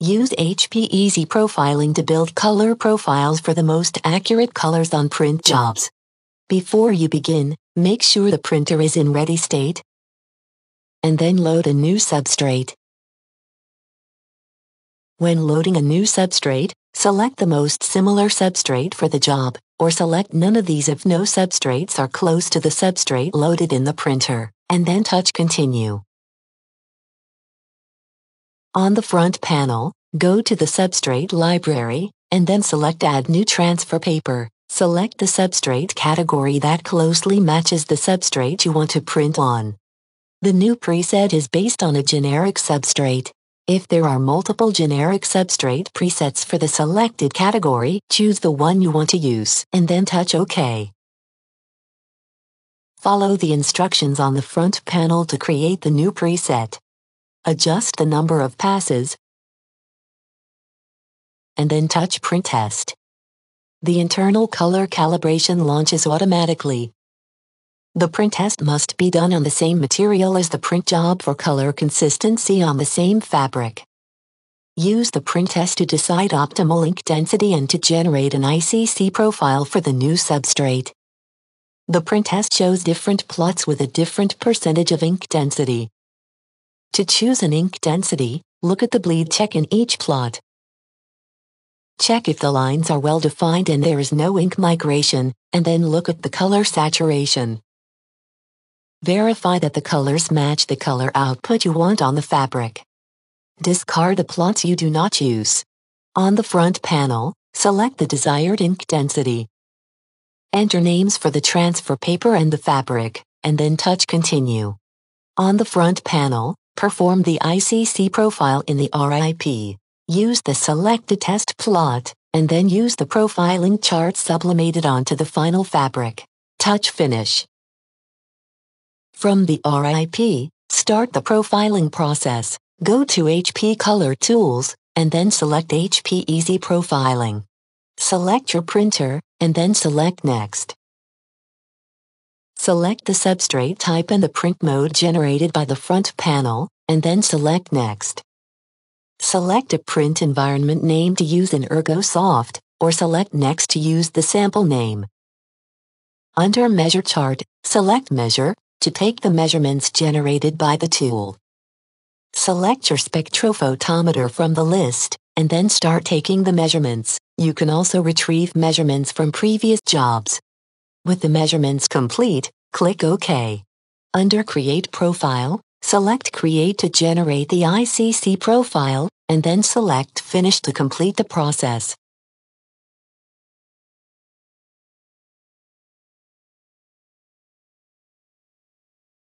Use HP Easy Profiling to build color profiles for the most accurate colors on print jobs. Before you begin, make sure the printer is in ready state, and then load a new substrate. When loading a new substrate, select the most similar substrate for the job, or select none of these if no substrates are close to the substrate loaded in the printer, and then touch Continue. On the front panel, go to the substrate library, and then select Add New Transfer Paper. Select the substrate category that closely matches the substrate you want to print on. The new preset is based on a generic substrate. If there are multiple generic substrate presets for the selected category, choose the one you want to use and then touch OK. Follow the instructions on the front panel to create the new preset. Adjust the number of passes, and then touch Print Test. The internal color calibration launches automatically. The print test must be done on the same material as the print job for color consistency on the same fabric. Use the print test to decide optimal ink density and to generate an ICC profile for the new substrate. The print test shows different plots with a different percentage of ink density. To choose an ink density, look at the bleed check in each plot. Check if the lines are well defined and there is no ink migration, and then look at the color saturation. Verify that the colors match the color output you want on the fabric. Discard the plots you do not use. On the front panel, select the desired ink density. Enter names for the transfer paper and the fabric, and then touch Continue. On the front panel, Perform the ICC profile in the RIP. Use the selected test plot, and then use the profiling chart sublimated onto the final fabric. Touch Finish. From the RIP, start the profiling process. Go to HP Color Tools, and then select HP Easy Profiling. Select your printer, and then select Next. Select the substrate type and the print mode generated by the front panel, and then select Next. Select a print environment name to use in ErgoSoft, or select Next to use the sample name. Under Measure Chart, select Measure, to take the measurements generated by the tool. Select your spectrophotometer from the list, and then start taking the measurements. You can also retrieve measurements from previous jobs. With the measurements complete, click OK. Under Create Profile, select Create to generate the ICC profile, and then select Finish to complete the process.